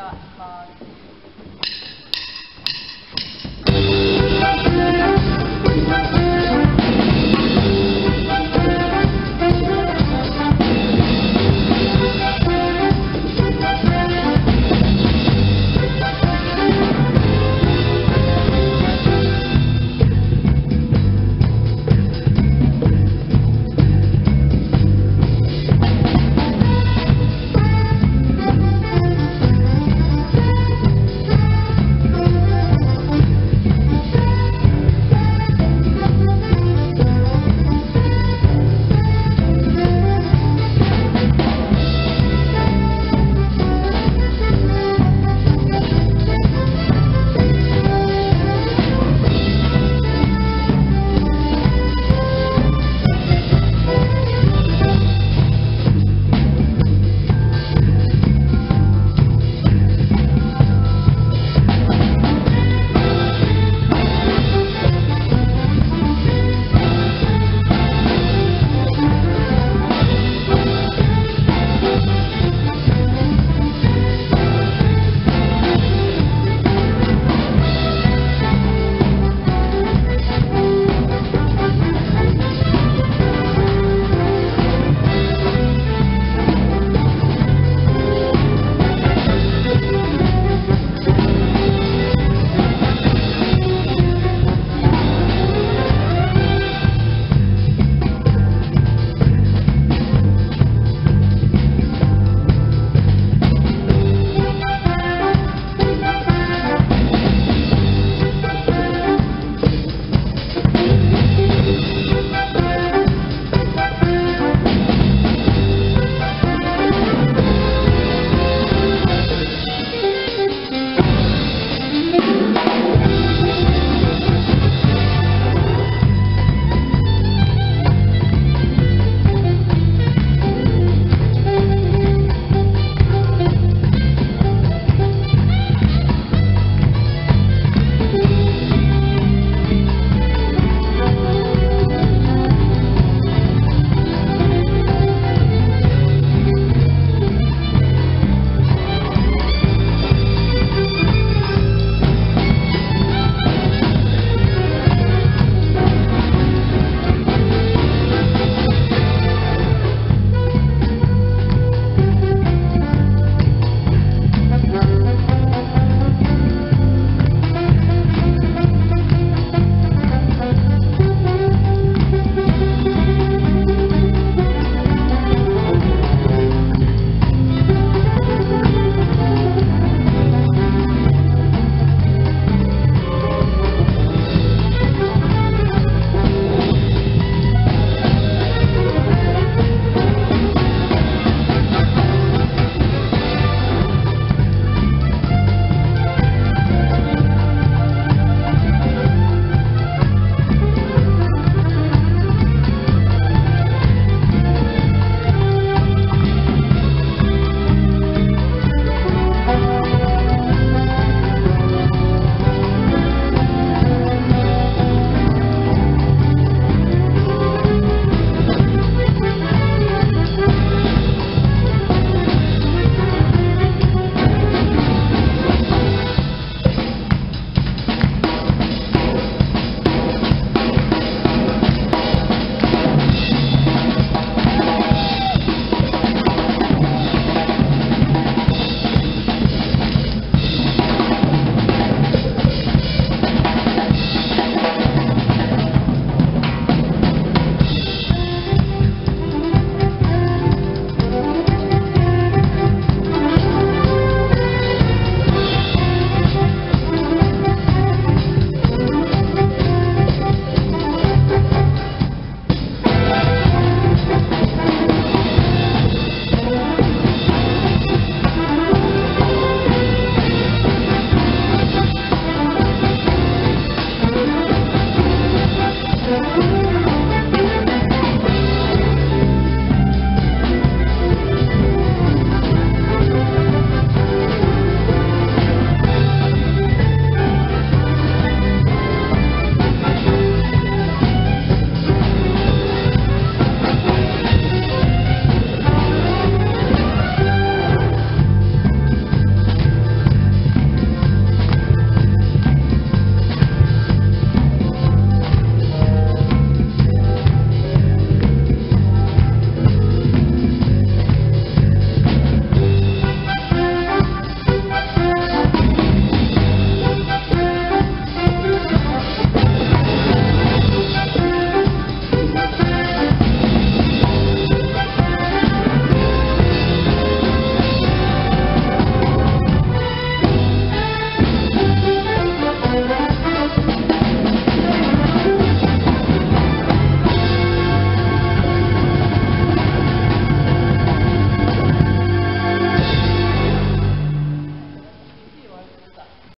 dot log